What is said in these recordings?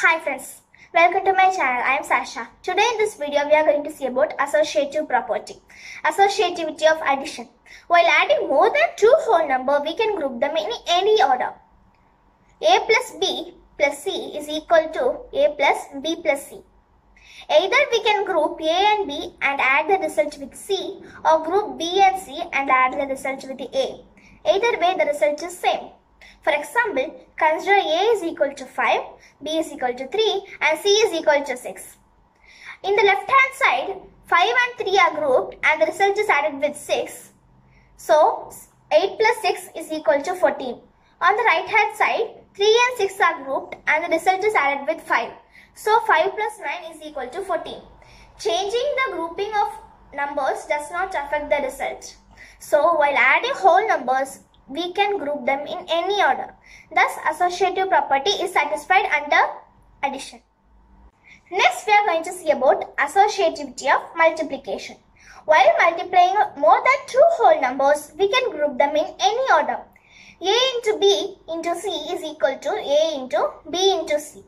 Hi friends, welcome to my channel. I am Saasha. Today in this video we are going to see about associative property, associativity of addition. While adding more than two whole number, we can group them in any order. A plus B plus C is equal to A plus B plus C. Either we can group A and B and add the result with C or group B and C and add the result with A. Either way the result is same. For example, consider A is equal to 5, B is equal to 3 and C is equal to 6. In the left hand side, 5 and 3 are grouped and the result is added with 6. So, 8 plus 6 is equal to 14. On the right hand side, 3 and 6 are grouped and the result is added with 5. So, 5 plus 9 is equal to 14. Changing the grouping of numbers does not affect the result. So, while adding whole numbers, we can group them in any order. Thus, associative property is satisfied under addition. Next, we are going to see about associativity of multiplication. While multiplying more than two whole numbers, we can group them in any order. A into B into C is equal to A into B into C.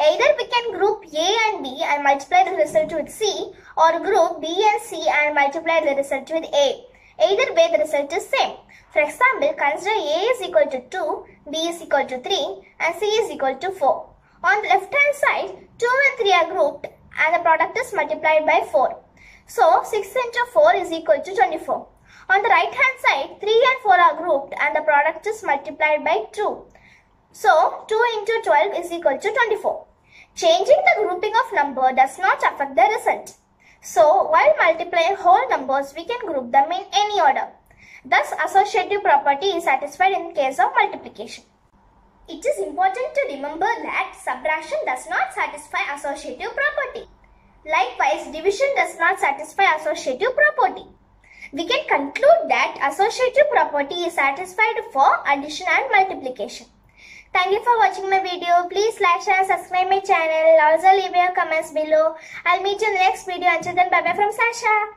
Either we can group A and B and multiply the result with C or group B and C and multiply the result with A. Either way the result is same. For example, consider A is equal to 2, B is equal to 3 and C is equal to 4. On the left hand side, 2 and 3 are grouped and the product is multiplied by 4. So, 6 into 4 is equal to 24. On the right hand side, 3 and 4 are grouped and the product is multiplied by 2. So, 2 into 12 is equal to 24. Changing the grouping of number does not affect the result. So, while multiplying whole numbers, we can group them in any order. Thus, associative property is satisfied in case of multiplication. It is important to remember that subtraction does not satisfy associative property. Likewise, division does not satisfy associative property. We can conclude that associative property is satisfied for addition and multiplication. Thank you for watching my video. Please like, share and subscribe my channel. Also leave your comments below. I'll meet you in the next video. Until then, bye bye from Saasha.